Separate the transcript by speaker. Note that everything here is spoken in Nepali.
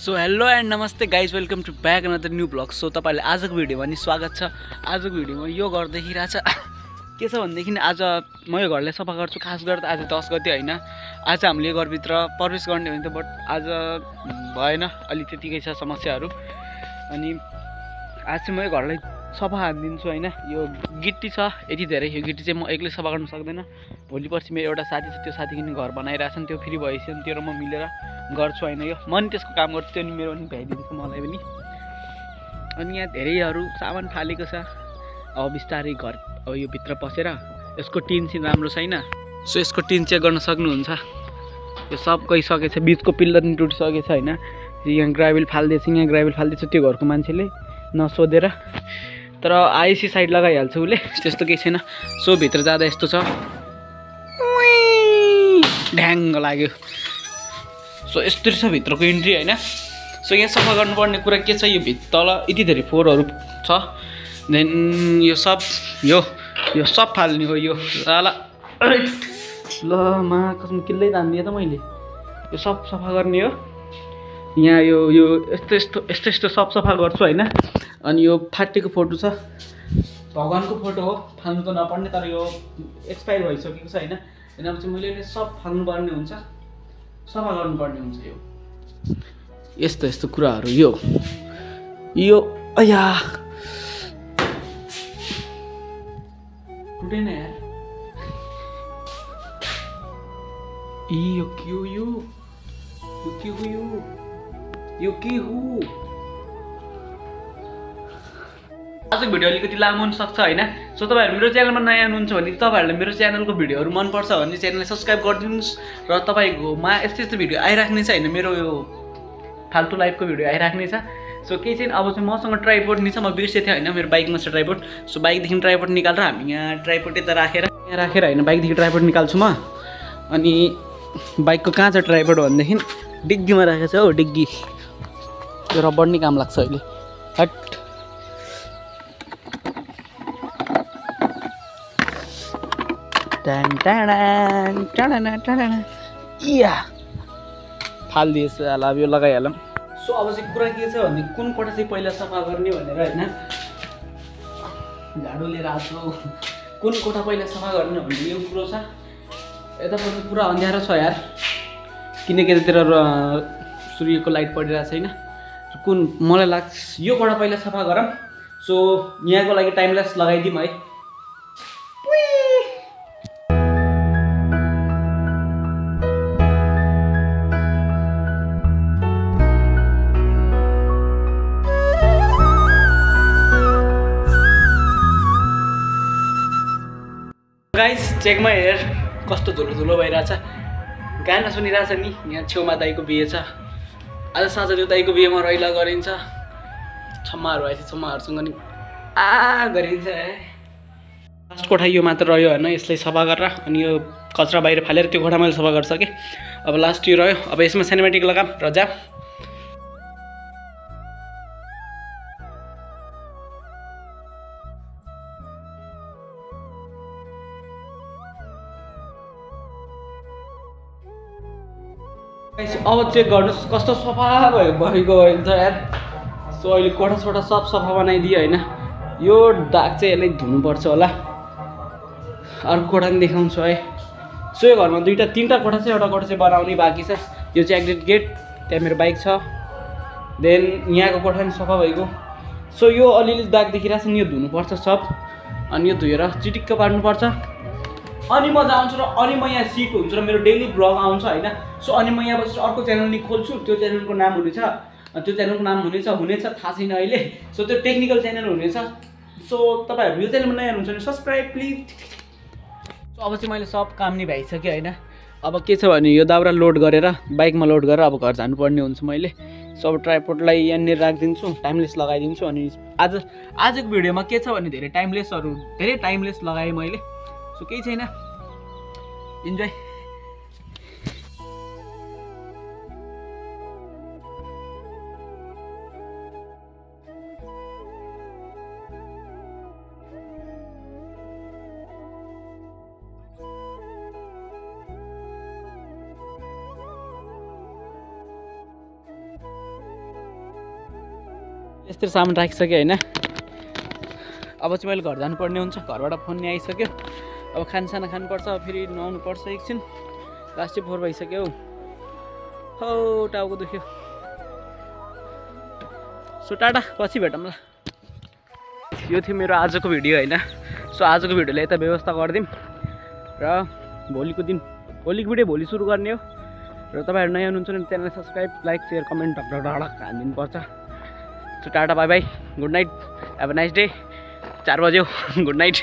Speaker 1: सो हेलो एन्ड नमस्ते guys welcome to back another new blog so तपाईँहरूले आजको भिडियोमा नि स्वागत छ। आजको भिडियोमा यो घर देखिरहेछ के छ भनेदेखि आज म यो घरलाई सफा गर्छु। खास गरेर आज दस गति होइन। आज हामीले यो घरभित्र प्रवेश गर्ने हुन्थ्यो बट आज भएन। अलि त्यतिकै छ समस्याहरू। अनि आज चाहिँ म यो घरलाई सफा हानिदिन्छु होइन। यो गिट्टी छ यति धेरै। यो गिट्टी चाहिँ म एक्लै सफा गर्न सक्दैन। भोलि पर्सि मेरो एउटा साथी छ त्यो साथी किन घर बनाइरहेछ नि। त्यो फ्री भएपछि त्यो र म मिलेर। गर्छु होइन। यो म नि त्यसको काम गर्छु त्यो नि मेरो पनि भ्याइदिन्छ मलाई पनि। अनि यहाँ धेरैहरू सामान फालेको छ। अब बिस्तारै घर अब यो भित्र पसेर यसको टिन चाहिँ राम्रो छैन। सो यसको टिन चेक गर्न सक्नुहुन्छ। यो सब गइसकेछ बिचको पिल्लर पनि टुटिसकेछ होइन। यहाँ ग्राभेल फालिदिएछ यहाँ ग्राभेल फालिदिएछ त्यो घरको मान्छेले नसोधेर। तर आइसी साइड लगाइहाल्छ उसले त्यस्तो केही छैन। सो भित्र जाँदा यस्तो छ। ढ्याङ्ग लाग्यो। सो यस्तो छ भित्रको इन्ट्री होइन? सो यहाँ सफा गर्नुपर्ने कुरा के छ? यो भित्र तल यति धेरै फोहोरहरू छ। देन यो सब यो यो सब फाल्ने हो यो। ल ल मा कसम किल्लै तानिदिएँ त मैले? यो सब सफा गर्ने हो। यहाँ यो यो यस्तो यस्तो यस्तो यस्तो सब सफा गर्छु होइन? अनि यो फाटेको फोटो छ। भगवान्को फोटो हो। फाल्नु त नपर्ने तर यो एक्सपायर भइसकेको छ होइन? होइन चाहिँ मैले सब फाल्नुपर्ने हुन्छ। सफ़ा गर्नुपर्ने हुन्छ यो यस्तो यस्तो कुराहरू यो। यो अया टुटेन यार यो के हो यो? यो के हो यो? यो के हो? आजको भिडियो अलिकति लामो हुन सक्छ होइन? सो तपाईँहरू मेरो च्यानलमा नयाँ हुनुहुन्छ भने तपाईँहरूलाई मेरो च्यानलको भिडियोहरू मनपर्छ भने च्यानललाई सब्सक्राइब गरिदिनुहोस् र तपाईँकोमा यस्तो यस्तो भिडियो आइराख्ने छ होइन? मेरो यो फाल्तु लाइफको भिडियो आइराख्ने छ। सो केही चाहिँ अब चाहिँ मसँग ट्राइपोर्ट नि छ। म बिर्सेको थिएँ होइन? मेरो बाइकमा छ ट्राइपोर्ट। सो बाइकदेखि ट्राइपोर्ट निकालेर हामी यहाँ ट्राइपोर्ट यता राखेर यहाँ राखेर होइन? बाइकदेखि ट्राइपोर्ट निकाल्छु म। अनि बाइकको कहाँ छ ट्राइपोर्ट भनेदेखि डिग्गीमा राखेको छ हौ डिग्गी। रबर नै काम लाग्छ अहिले। हट। इया फालिदिएछ होला अब यो लगाइहालौँ। सो अब चाहिँ कुरा के छ भने कुन कोठा चाहिँ पहिला सफा गर्ने भनेर होइन? झाडु लिएर आएको। कुन कोठा पहिला सफा गर्ने भन्ने यो कुरो छ? यतापट्टि पुरा अँध्यारो छ यार। किनकि यतातिर सूर्यको लाइट परिरहेको छैन। कुन मलाई लाग्छ यो कोठा पहिला सफा गरौँ। सो यहाँको लागि टाइमलेस लगाइदिउँ है। चेकमा हेर कस्तो धुलो धुलो भइरहेछ। गाना सुनिरहेछ नि यहाँ छेउमा दाईको बिहे छ। आज साँझ त्यो दाईको बिहेमा रैला गरिन्छ। छम्माहरू आएछ छम्माहरूसँग नि आ गरिन्छ है लास्ट कोठा यो मात्र रह्यो होइन यसलाई सफा गरेर अनि यो कचरा बाहिर फालेर त्यो कोठा मैले सफा गरिसकेँ अब लास्ट यो रह्यो। अब यसमा सिनेमेटिक लगाम र जा। अब चेक गर्नुहोस् कस्तो सफा भयो भइगयो अहिले त यार। सो अहिले कोठा सोठा सब सफा बनाइदियो होइन? यो दाग चाहिँ यसलाई धुनुपर्छ होला। अर्को कोठा पनि देखाउँछु है। सो यो घरमा दुइटा तिनवटा कोठा छ एउटा कोठा चाहिँ बनाउने बाँकी छ। यो चाहिँ एक्जिट गेट त्यहाँ मेरो बाइक छ। देन यहाँको कोठा पनि सफा भइगयो। सो यो अलिअलि दाग देखिरहेको छ नि यो धुनुपर्छ सब। अनि यो धोएर चिटिक्क पार्नुपर्छ अनि म जान्छु र अनि म यहाँ सिट हुन्छु र मेरो डेली ब्लग आउँछ होइन? सो अनि म यहाँ बसेर अर्को च्यानल नि खोल्छु त्यो च्यानलको नाम हुनेछ त्यो च्यानलको नाम हुनेछ हुनेछ थाहा छैन अहिले। सो त्यो टेक्निकल च्यानल हुनेछ। सो तपाईँहरू यो च्यानलमा नयाँ हुनुहुन्छ भने सब्सक्राइब प्लिज सो अब चाहिँ मैले सब काम नि भइसकेँ होइन? अब के छ भने यो दाउरा लोड गरेर बाइकमा लोड गरेर अब घर जानुपर्ने हुन्छ मैले। सो अब ट्राइपोर्टलाई यहाँनिर राखिदिन्छु टाइमलेस लगाइदिन्छु अनि आज आजको भिडियोमा के छ भने धेरै टाइमलेसहरू धेरै टाइमलेस लगाएँ मैले। सो केही छैन। इन्जोय यस्तो सामान राखिसकेँ होइन। अब चाहिँ मैले घर जानुपर्ने हुन्छ। घरबाट फोन आइसक्यो। अब खानसाना खानुपर्छ फेरि नुहाउनु पर्छ एकछिन। लास्ट चाहिँ फोहोर भइसक्यो हौ। टाउको दुख्यो। सो टाटा पछि भेटौँ ल। यो थियो मेरो आजको भिडियो होइन? सो आजको भिडियोलाई यता व्यवस्था गरिदिउँ र भोलिको दिन भोलिको भिडियो भोलि सुरु गर्ने हो। र तपाईँहरू नयाँ हुनुहुन्छ भने channel subscribe like share comment ढक ढक हानिदिनुपर्छ so tata bye bye. Good night have a nice day चार बज्यो। Good night